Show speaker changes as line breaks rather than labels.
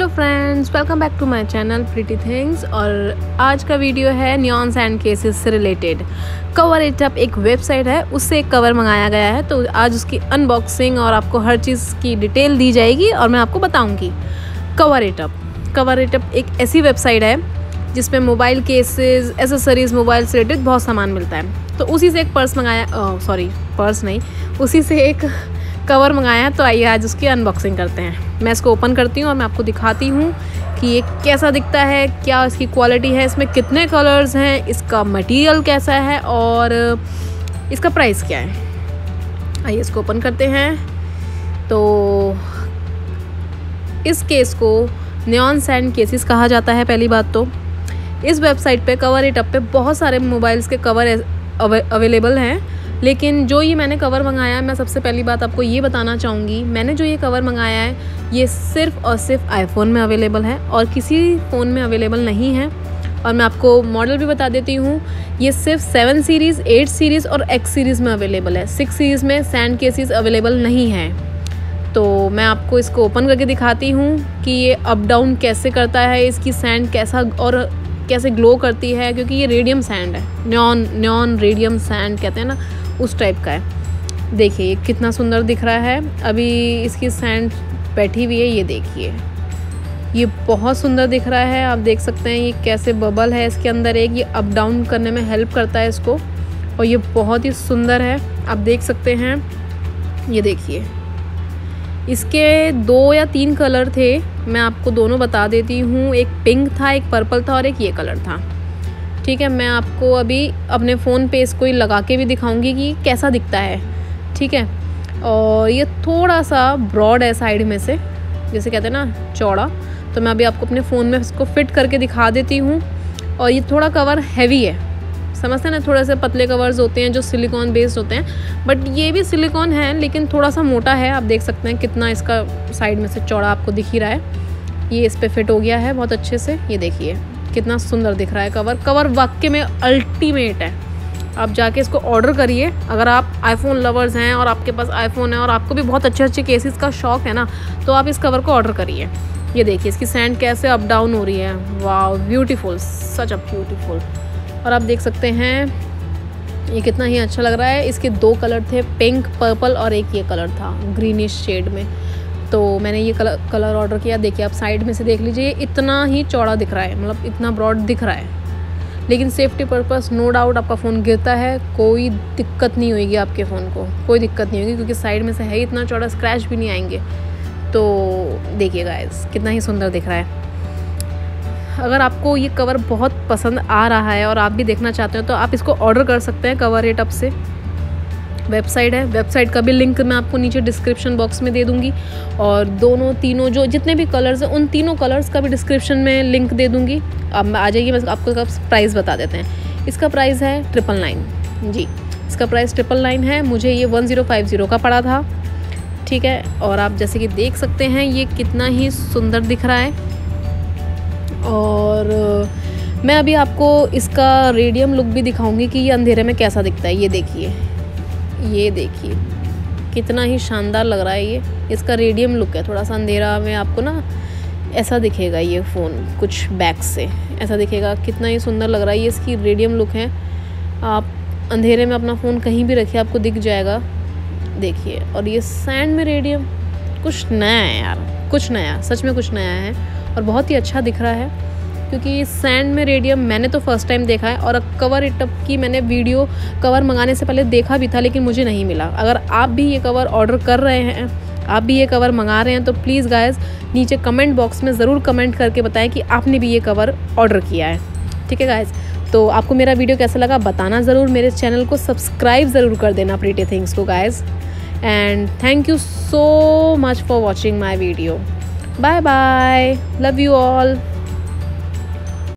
Hello friends welcome back to my channel pretty things और आज का वीडियो है न्यॉन्स एंड केसेस से रिलेटेड कवर इट अप एक वेबसाइट है, उससे एक कवर मंगाया गया है तो आज उसकी अनबॉक्सिंग और आपको हर चीज़ की डिटेल दी जाएगी और मैं आपको बताऊँगी। Cover it up cover it up एक ऐसी वेबसाइट है, जिसमें मोबाइल केसेस एसेसरीज़ मोबाइल से रिलेटेड बहुत सामान मिलता है। तो उसी से एक पर्स मंगाया सॉरी पर्स नहीं, उसी से एक कवर मंगाया है तो आइए आज उसकी अनबॉक्सिंग करते हैं। मैं इसको ओपन करती हूँ और मैं आपको दिखाती हूँ कि ये कैसा दिखता है क्या इसकी क्वालिटी है इसमें कितने कलर्स हैं इसका मटेरियल कैसा है और इसका प्राइस क्या है। आइए इसको ओपन करते हैं। तो इस केस को न्यॉन सैंड केसेस कहा जाता है पहली बात तो। इस वेबसाइट पे कवर इट अप पे बहुत सारे मोबाइल्स के कवर अवे, अवेलेबल हैं। लेकिन जो ये मैंने कवर मंगाया है, मैं सबसे पहली बात आपको ये बताना चाहूँगी, मैंने जो ये कवर मंगाया है, ये सिर्फ़ और सिर्फ़ आईफोन में अवेलेबल है और किसी फ़ोन में अवेलेबल नहीं है। और मैं आपको मॉडल भी बता देती हूँ, ये सिर्फ़ सेवन सीरीज़ एट सीरीज़ और एक्स सीरीज़ में अवेलेबल है। सिक्स सीरीज़ में सैंड केसेस अवेलेबल नहीं है। तो मैं आपको इसको ओपन करके दिखाती हूँ कि ये अप डाउन कैसे करता है, इसकी सैंड कैसा और कैसे ग्लो करती है, क्योंकि ये रेडियम सैंड है। न्यॉन न्यॉन रेडियम सैंड कहते हैं ना। उस टाइप का है। देखिए, ये कितना सुंदर दिख रहा है। अभी इसकी सैंड बैठी हुई है, ये देखिए। ये बहुत सुंदर दिख रहा है, आप देख सकते हैं ये कैसे बबल है इसके अंदर एक। ये अप डाउन करने में हेल्प करता है इसको और ये बहुत ही सुंदर है। आप देख सकते हैं, ये देखिए। इसके दो या तीन कलर थे, मैं आपको दोनों बता देती हूँ। एक पिंक था, एक पर्पल था और एक ये कलर था। ठीक है, मैं आपको अभी अपने फ़ोन पे इसको ही लगा के भी दिखाऊँगी कि कैसा दिखता है, ठीक है? और ये थोड़ा सा ब्रॉड है साइड में से, जैसे कहते हैं ना, चौड़ा। तो मैं अभी आपको अपने फ़ोन में इसको फिट करके दिखा देती हूँ। और ये थोड़ा कवर हैवी है। समझते हैं ना थोड़े से पतले कवर्स होते हैं जो सिलिकॉन बेस्ड होते हैं। बट ये भी सिलिकॉन है, लेकिन थोड़ा सा मोटा है। आप देख सकते हैं कितना इसका साइड में से चौड़ा आपको दिख ही रहा है। ये इस पर फिट हो गया है बहुत अच्छे से। ये देखिए। कितना सुंदर दिख रहा है कवर कवर वाक्य में अल्टीमेट है। आप जाके इसको ऑर्डर करिए। अगर आप आईफोन लवर्स हैं और आपके पास आईफोन है और आपको भी बहुत अच्छे अच्छे केसेस का शौक है ना तो आप इस कवर को ऑर्डर करिए। ये देखिए, इसकी सैंड कैसे अप डाउन हो रही है। वाह ब्यूटीफुल सच अ ब्यूटीफुल और आप देख सकते हैं, ये कितना ही अच्छा लग रहा है। इसके दो कलर थे पिंक पर्पल और एक ये कलर था ग्रीनिश शेड में। तो मैंने ये कलर कलर ऑर्डर किया। देखिए, आप साइड में से देख लीजिए इतना ही चौड़ा दिख रहा है। मतलब इतना ब्रॉड दिख रहा है। लेकिन सेफ्टी पर्पस नो डाउट आपका फ़ोन गिरता है। कोई दिक्कत नहीं होगी आपके फ़ोन को। कोई दिक्कत नहीं होगी, क्योंकि साइड में से है इतना चौड़ा स्क्रैच भी नहीं आएँगे। तो देखिए गाइस कितना ही सुंदर दिख रहा है। अगर आपको ये कवर बहुत पसंद आ रहा है और आप भी देखना चाहते हो तो आप इसको ऑर्डर कर सकते हैं कवर रेट अप से। वेबसाइट है। वेबसाइट का भी लिंक मैं आपको नीचे डिस्क्रिप्शन बॉक्स में दे दूँगी। और दोनों तीनों जो जितने भी कलर्स हैं, उन तीनों कलर्स का भी डिस्क्रिप्शन में लिंक दे दूँगी। अब आ जाइए, मैं आपको प्राइस बता देते हैं। इसका प्राइस है ट्रिपल नाइन जी, इसका प्राइस ट्रिपल नाइन है। मुझे ये वन ज़ीरो फाइव ज़ीरो का पड़ा था। ठीक है? और आप जैसे कि देख सकते हैं, ये कितना ही सुंदर दिख रहा है। और मैं अभी आपको इसका रेडियम लुक भी दिखाऊँगी कि ये अंधेरे में कैसा दिखता है। ये देखिए। ये देखिए, कितना ही शानदार लग रहा है ये। इसका रेडियम लुक है, थोड़ा सा अंधेरा में आपको ना ऐसा दिखेगा ये फ़ोन कुछ बैक से। ऐसा दिखेगा, कितना ही सुंदर लग रहा है ये, इसकी रेडियम लुक है। आप अंधेरे में अपना फ़ोन कहीं भी रखिए, आपको दिख जाएगा। देखिए, और ये सैंड में रेडियम, कुछ नया है यार, कुछ नया, सच में कुछ नया है और बहुत ही अच्छा दिख रहा है। क्योंकि सैंड में रेडियम मैंने तो फ़र्स्ट टाइम देखा है और कवर इटअप की मैंने वीडियो कवर मंगाने से पहले देखा भी था, लेकिन मुझे नहीं मिला। अगर आप भी ये कवर ऑर्डर कर रहे हैं, आप भी ये कवर मंगा रहे हैं तो प्लीज़ गाइस नीचे कमेंट बॉक्स में ज़रूर कमेंट करके बताएँ कि आपने भी ये कवर ऑर्डर किया है। ठीक है गाइस तो आपको मेरा वीडियो कैसा लगा, बताना ज़रूर। मेरे चैनल को सब्सक्राइब ज़रूर कर देना प्रीटी थिंग्स को guys and thank you so much for watching my video bye bye love you all